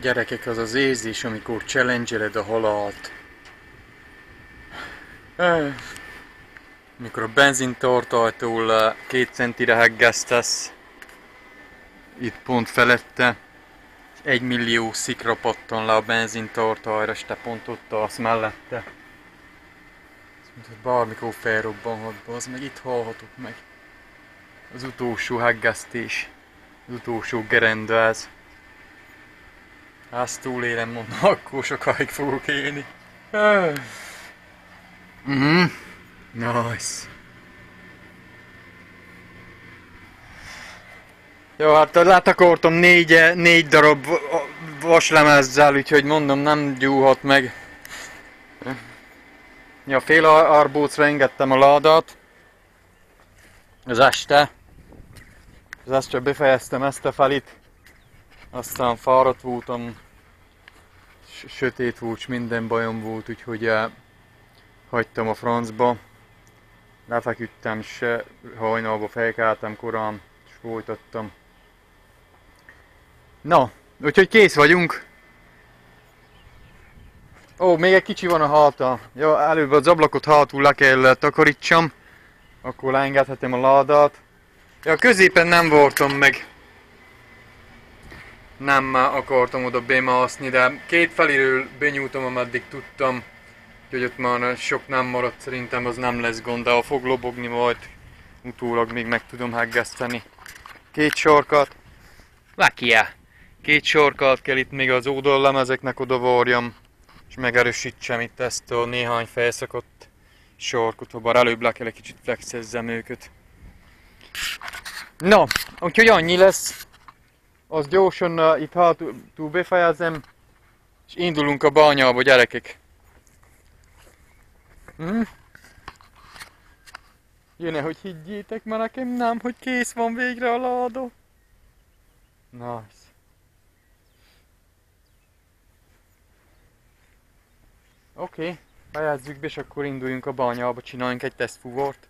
Gyerekek, az az érzés, amikor challenge a halat. Mikor a benzintartajtól két centire heggesztesz, itt pont felette, egy millió szikra pattan le a benzintartajra, és te pont ott alsz mellette. Mint hogy bármikor felrobbanhat be, az meg itt hallhatok meg. Az utolsó heggesztés, az utolsó gerenda ezt túlélem, mondom, akkor sokáig fogok élni. Mhm. Nice. Jó, hát letakartam négy, négy darab vaslemezzel, úgyhogy mondom nem gyúhat meg. Ja, fél arbócra engedtem a ládat. Az este. Az este befejeztem ezt a felit. Aztán fáradt voltam. Sötét volt, minden bajom volt, úgyhogy uh, hagytam a francba. Lefeküdtem, se hajnalba felkeltem korán, és folytattam. Na, úgyhogy kész vagyunk. Ó, még egy kicsi van a háta. Jó, előbb az ablakot hátul le kell takarítsam. Akkor leengedhetem a ládát. Ja, középen nem voltam meg. Nem akartam oda bemászni, de két feliről benyújtom, ameddig tudtam. Úgyhogy ott már sok nem maradt, szerintem az nem lesz gond, de ha fog lobogni majd, utólag még meg tudom heggeszteni. Két sorkat. Lakia! Két sorkat kell itt még az oldallemezeknek oda varjam, és megerősítsem itt ezt a néhány felszakott sorkot, ha bár előbb le kell egy kicsit flexezzem őket. No, úgyhogy annyi lesz. Az gyorsan uh, itt hátul befejezem, és indulunk a bányába, gyerekek. Hm? Jön-e, hogy higgyétek, mert nekem nem, hogy kész van végre a ládó. Nice. Oké, okay, fejezzük be, és akkor induljunk a bányába, csináljunk egy tesztfúvort.